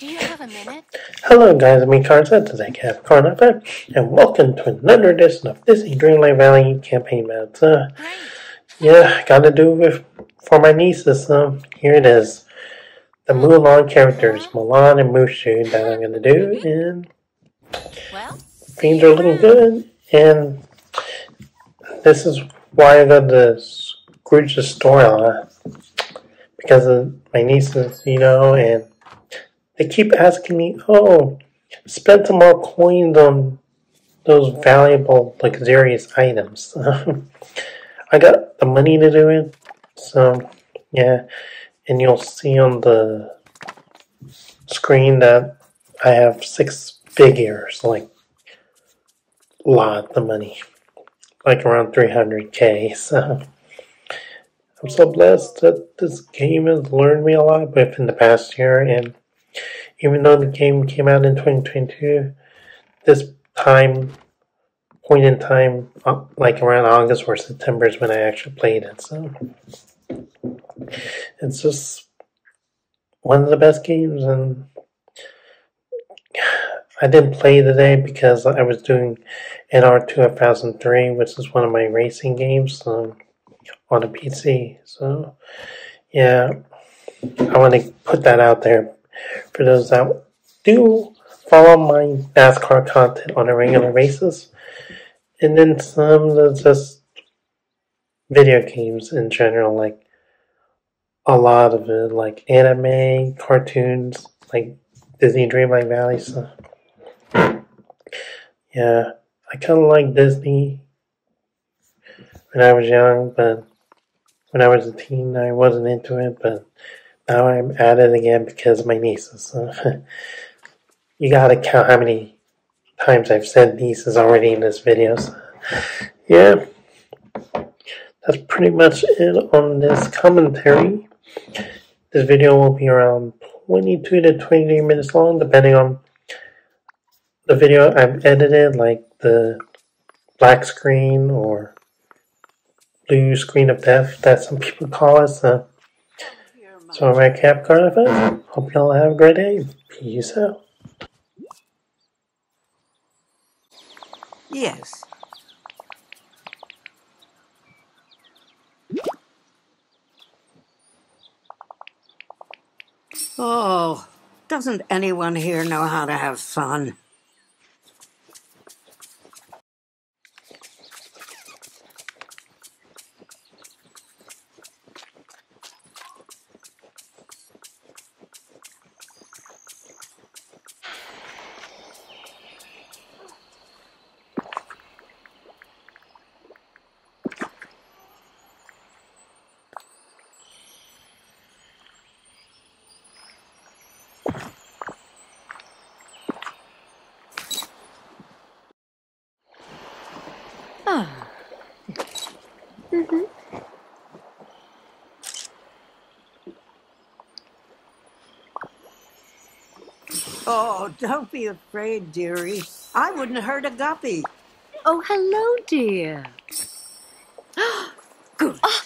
Do you have a minute? Hello guys, I'm Carza, today I have Carnafa, and welcome to another edition of Disney Dreamlight Valley campaign modes. Uh, yeah, gotta do with for my nieces. Um, here it is. The Mulan characters, Mulan and Mushu that I'm gonna do, and Well, things are looking good, and this is why I got the Scrooge's lot. Because of my nieces, you know, and they keep asking me, oh, spend some more coins on those valuable, luxurious items. I got the money to do it, so yeah, and you'll see on the screen that I have six figures, like a lot of money, like around 300k. So I'm so blessed that this game has learned me a lot within the past year. And even though the game came out in 2022, this time, point in time, uh, like around August or September is when I actually played it. So it's just one of the best games and I didn't play today because I was doing NR 2003, which is one of my racing games on a PC. So, yeah, I want to put that out there for those that do follow my NASCAR content on a regular basis. And then some that's just video games in general, like a lot of it, like anime, cartoons, like Disney Dreamlight Valley stuff. Yeah, I kind of like Disney when I was young, but when I was a teen, I wasn't into it. But now I'm at it again because my nieces. You gotta count how many times I've said nieces already in this video. So yeah, that's pretty much it on this commentary. This video will be around 22 to 23 minutes long, depending on the video I've edited, like the black screen or blue screen of death that some people call it. So, so my cap Carnival. Hope y'all have a great day. Peace out. Yes. Oh, doesn't anyone here know how to have fun? Oh, don't be afraid, dearie. I wouldn't hurt a guppy. Oh, hello, dear. Good. Ah,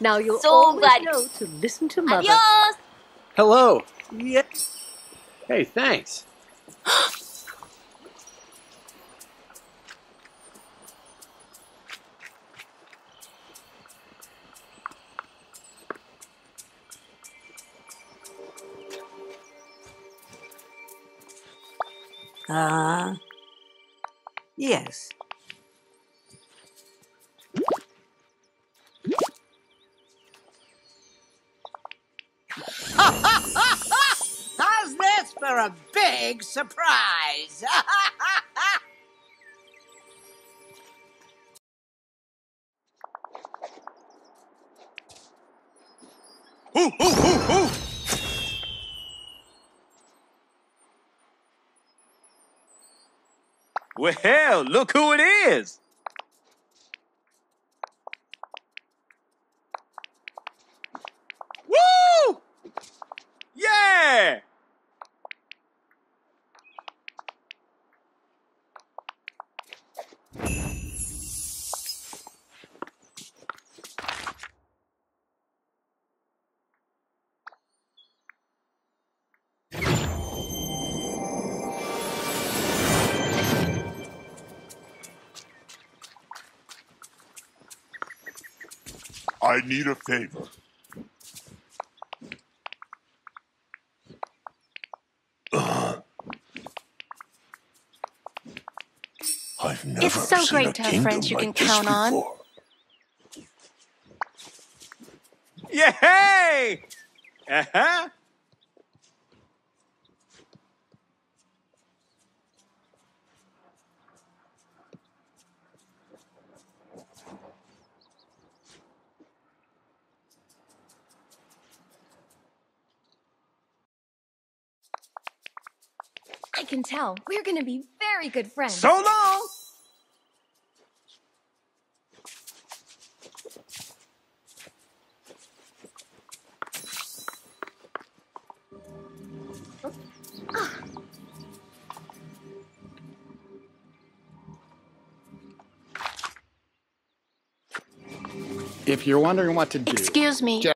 now you'll So always glad- know to listen to mother. adios. Hello. Yes. Hey, thanks. Uh, yes. How's this for a big surprise? Well, look who it is. Need a favor. I've never It's so seen great a to have friends you like can count on. before. Yay! Uh-huh. I can tell. We're gonna be very good friends. So long. If you're wondering what to do, Excuse me.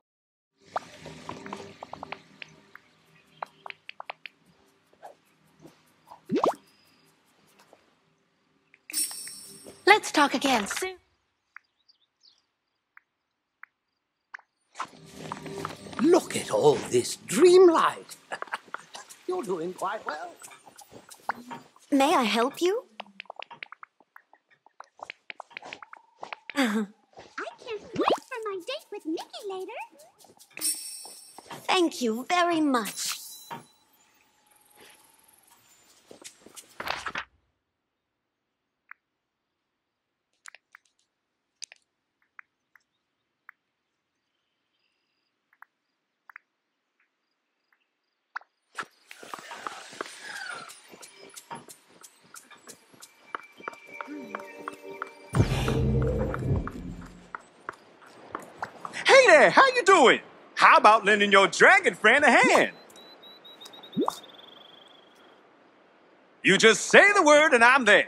Again soon. Look at all this dream life. You're doing quite well. May I help you? I can't wait for my date with Mickey later. Thank you very much. Doing? How about lending your dragon friend a hand? You just say the word and I'm there.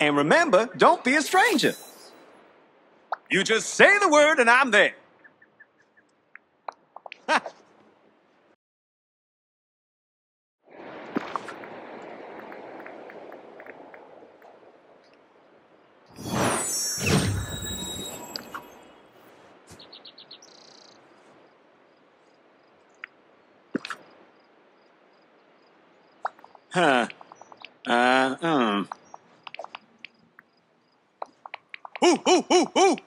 And remember, don't be a stranger. You just say the word and I'm there. Huh. Uh, um. Ooh, ooh, ooh, ooh!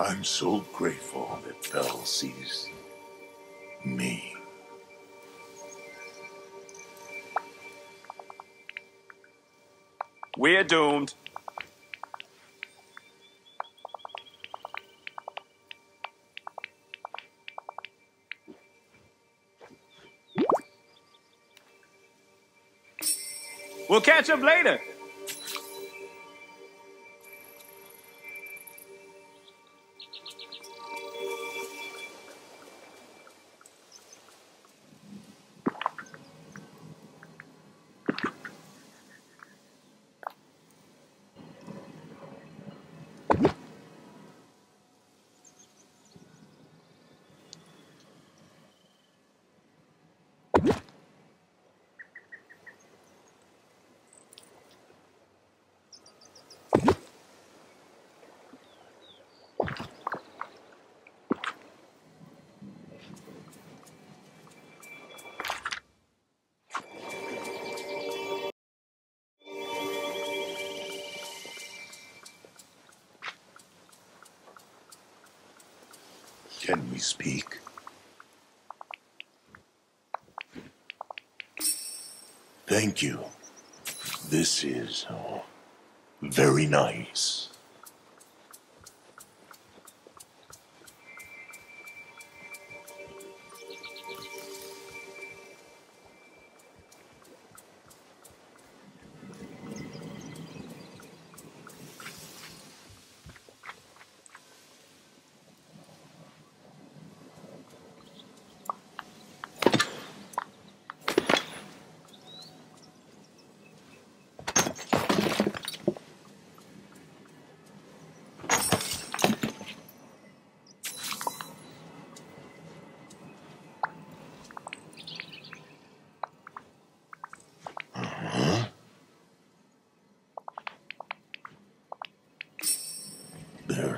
I'm so grateful that Belle sees me. We're doomed. We'll catch up later. Can we speak? Thank you. This is uh, very nice.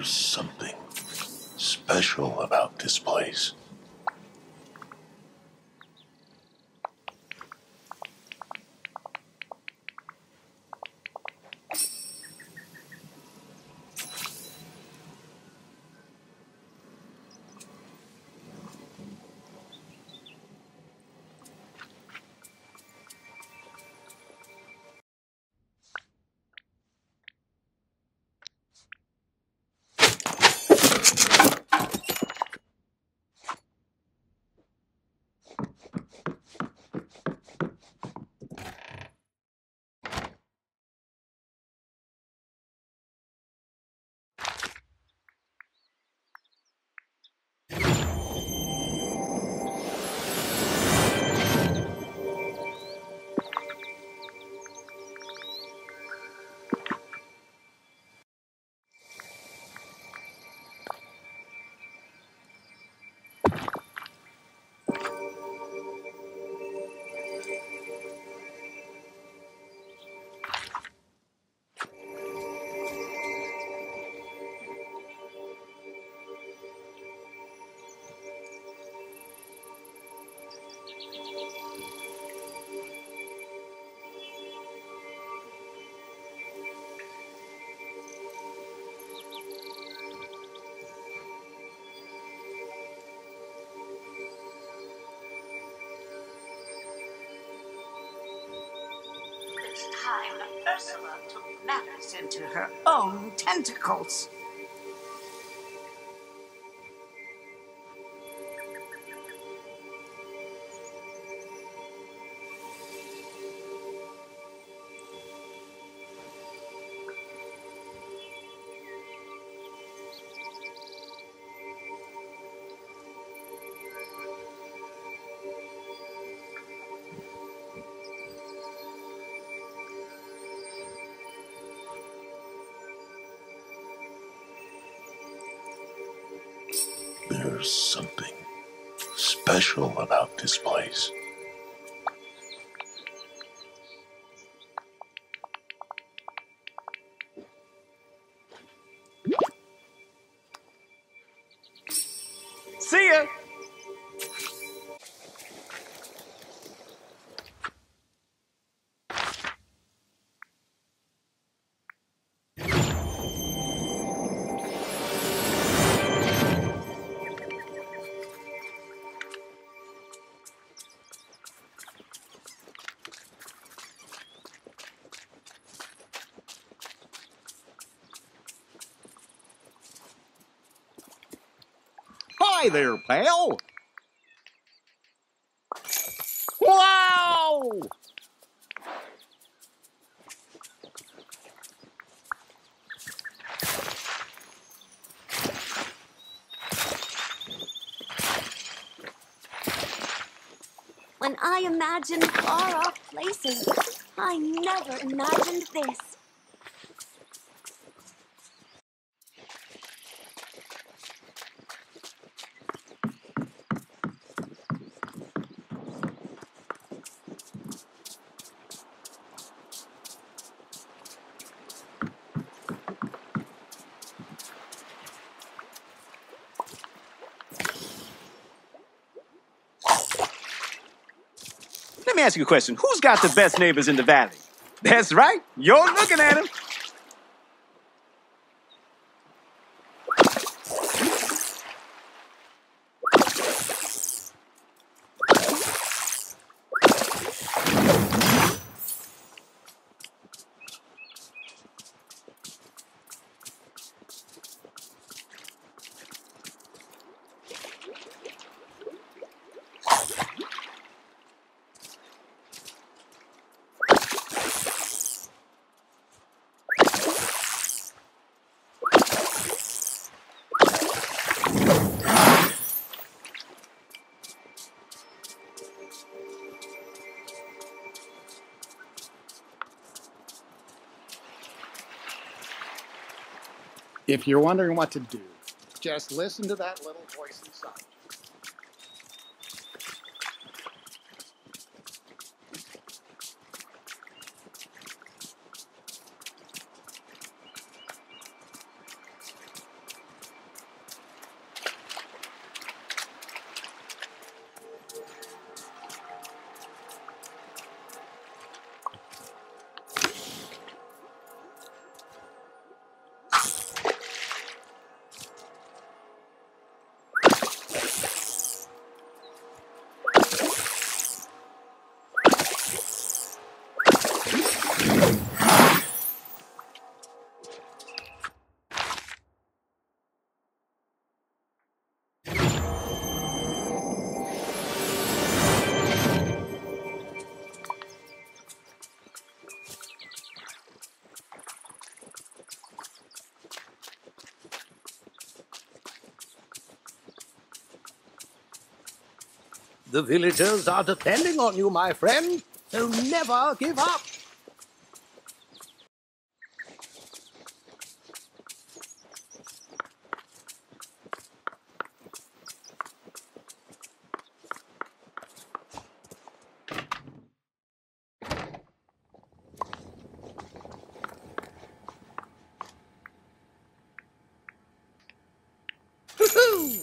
There's something special about this place. Time Ursula took matters into her own tentacles. Special about this place. Hi there, pal. Wow! When I imagine far off places, I never imagined this. Let me ask you a question. Who's got the best neighbors in the valley? That's right. You're looking at him. If you're wondering what to do, just listen to that little voice inside. The villagers are depending on you, my friend, so never give up. Woohoo!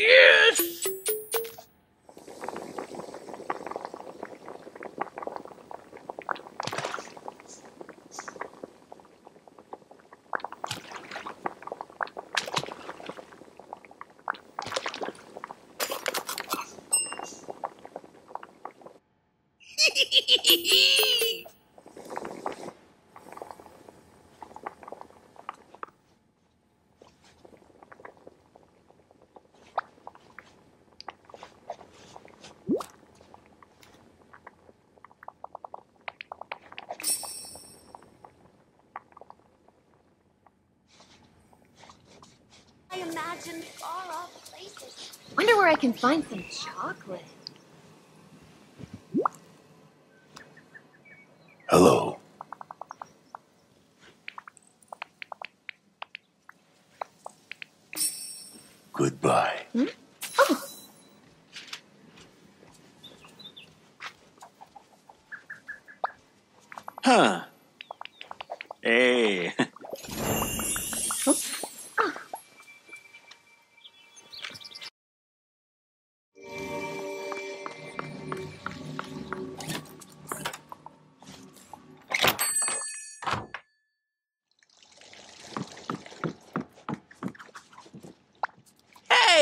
Yes! I imagine far off places. Wonder where I can find some chocolate. Hello.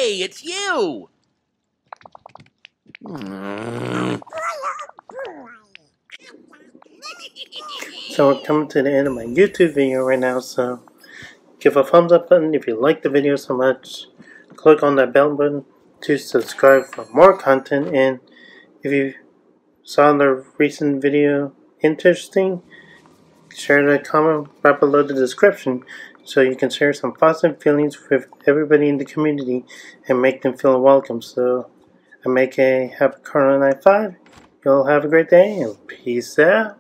Hey, it's you! So we're coming to the end of my YouTube video right now, so give a thumbs up button if you like the video so much. Click on that bell button to subscribe for more content and if you saw the recent video interesting, share the comment right below the description so you can share some thoughts and feelings with everybody in the community and make them feel welcome. So I make a HappyKarl095. You'll have a great day and peace out.